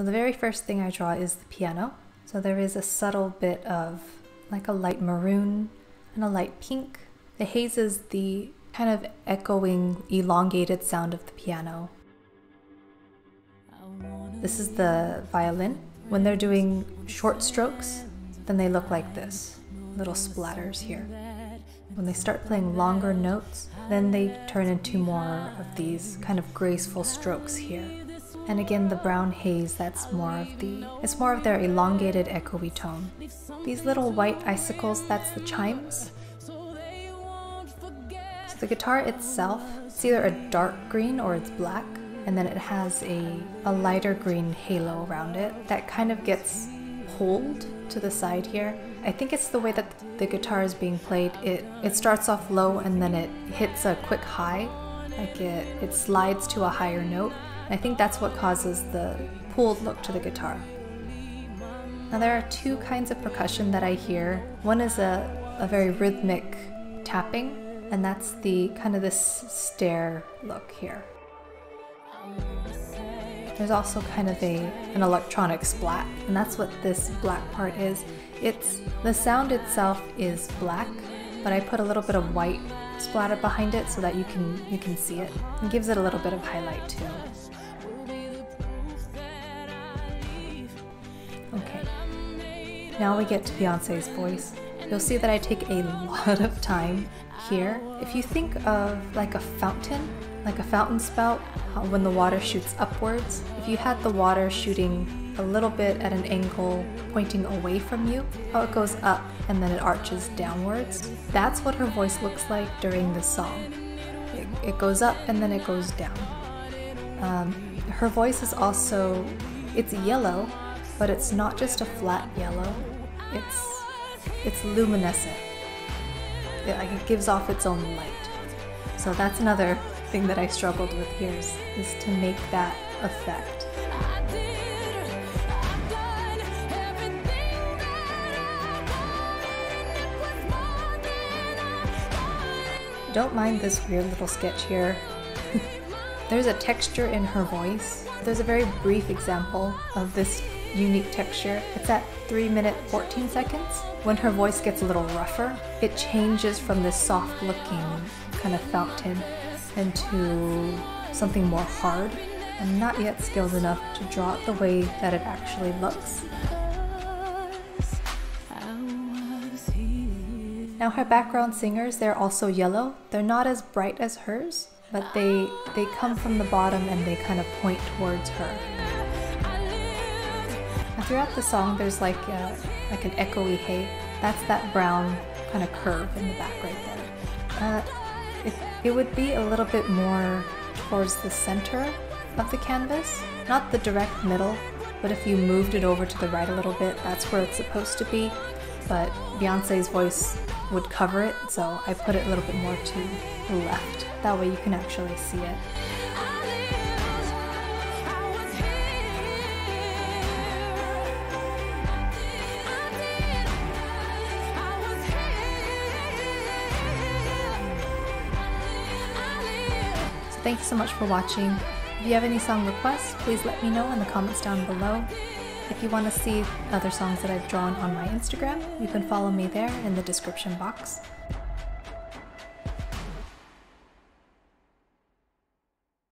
So the very first thing I draw is the piano. So there is a subtle bit of like a light maroon and a light pink. The haze is the kind of echoing, elongated sound of the piano. This is the violin. When they're doing short strokes, then they look like this, little splatters here. When they start playing longer notes, then they turn into more of these kind of graceful strokes here. And again, the brown haze, that's more of the, it's more of their elongated echoey tone. These little white icicles, that's the chimes. So the guitar itself, it's either a dark green or it's black, and then it has a, a lighter green halo around it that kind of gets pulled to the side here. I think it's the way that the guitar is being played. It, it starts off low and then it hits a quick high, like it, it slides to a higher note I think that's what causes the pulled look to the guitar. Now there are two kinds of percussion that I hear. One is a, a very rhythmic tapping, and that's the kind of this stair look here. There's also kind of a an electronic splat, and that's what this black part is. It's the sound itself is black, but I put a little bit of white splatter behind it so that you can you can see it. It gives it a little bit of highlight too. Okay, now we get to Beyonce's voice. You'll see that I take a lot of time here. If you think of like a fountain, like a fountain spout, when the water shoots upwards, if you had the water shooting a little bit at an angle pointing away from you, how it goes up and then it arches downwards, that's what her voice looks like during the song. It, it goes up and then it goes down. Um, her voice is also, it's yellow, but it's not just a flat yellow. It's it's luminescent. It, like it gives off its own light. So that's another thing that I struggled with here is, is to make that effect. Don't mind this weird little sketch here. There's a texture in her voice. There's a very brief example of this unique texture. It's at 3 minute 14 seconds. When her voice gets a little rougher, it changes from this soft looking kind of fountain into something more hard. I'm not yet skilled enough to draw it the way that it actually looks. Now her background singers, they're also yellow. They're not as bright as hers, but they, they come from the bottom and they kind of point towards her And throughout the song, there's like a, like an echoey hey. That's that brown kind of curve in the back right there. Uh, it, it would be a little bit more towards the center of the canvas, not the direct middle, but if you moved it over to the right a little bit, that's where it's supposed to be. But Beyonce's voice would cover it, so I put it a little bit more to the left. That way you can actually see it. So thank you so much for watching. If you have any song requests, please let me know in the comments down below. If you want to see other songs that I've drawn on my Instagram, you can follow me there in the description box.